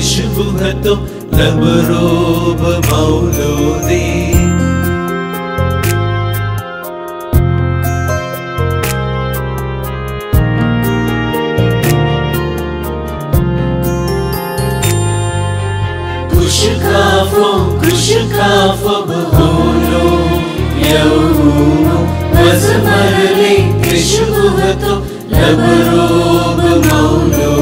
تشبهته لمروب مولودي كشكافو كشكافو بهولو يوهونو وزمر لي كشبهته لمروب مولودي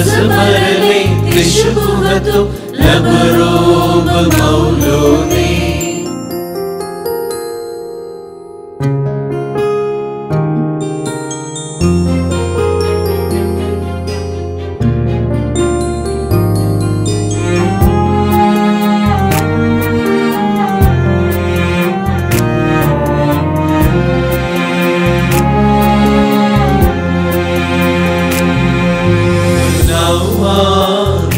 أزمرني لشبهته لمروب مولودي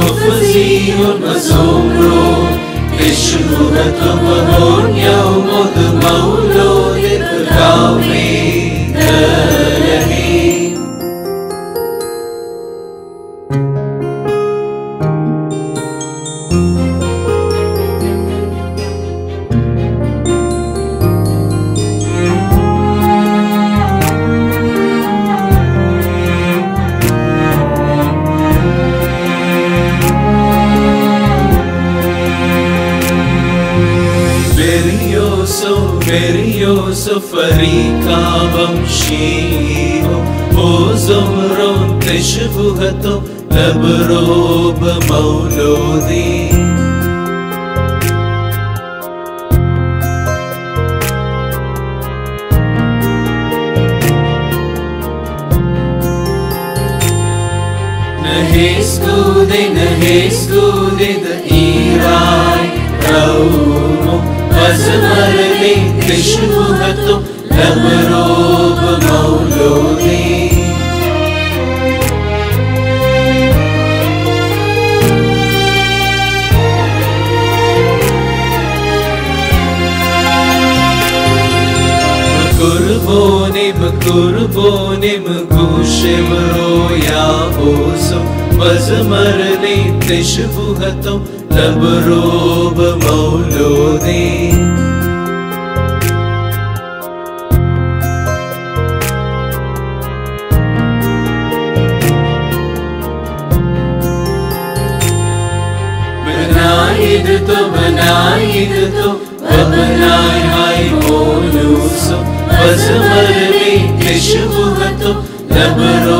وفزين وزمرو إيش نورة وهون يوم ذو مولود सुफरीकामं क्षीव ओ सम्रं दृशभुगतो नहे सूदे नहे सूदे سمرني كشفته لغروب مولودي गुशिवरो या ओसो वजमरले त्रिशुभुहतो लबरोब मौलोदे बनाइद तो बनाइद तो बनाय हाय बोलूसो वजमरले त्रिशुभुहतो sabro